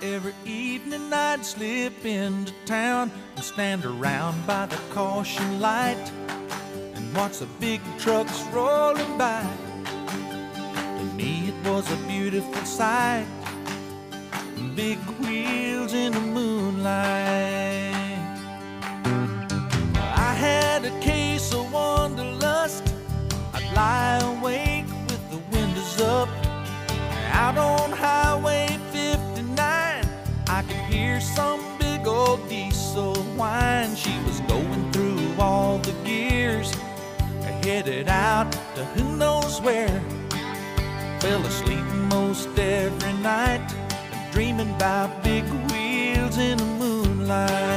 Every evening I'd slip into town and stand around by the caution light and watch the big trucks rolling by. To me it was a beautiful sight. Big wheels in the moonlight. I had a case of wanderlust. I'd lie awake with the windows up. Out on hear some big old diesel whine. She was going through all the gears, I headed out to who knows where. Fell asleep most every night, dreaming about big wheels in the moonlight.